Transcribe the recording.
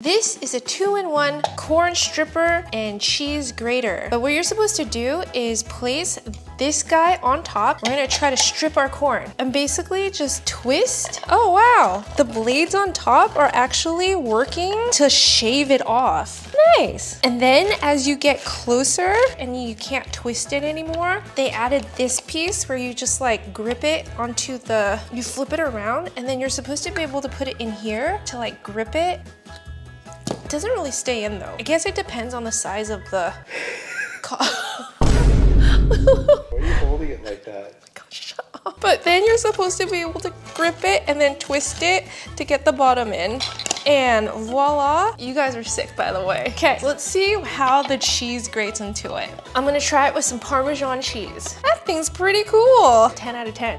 This is a two-in-one corn stripper and cheese grater. But what you're supposed to do is place this guy on top. We're gonna try to strip our corn and basically just twist. Oh wow, the blades on top are actually working to shave it off. Nice. And then as you get closer and you can't twist it anymore, they added this piece where you just like grip it onto the, you flip it around and then you're supposed to be able to put it in here to like grip it it doesn't really stay in though. I guess it depends on the size of the Why are you holding it like that? But then you're supposed to be able to grip it and then twist it to get the bottom in. And voila, you guys are sick by the way. Okay, let's see how the cheese grates into it. I'm gonna try it with some Parmesan cheese. That thing's pretty cool. 10 out of 10.